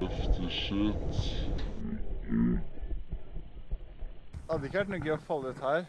Heftig shit. Det hadde ikke vært noe gøy å falle ut her.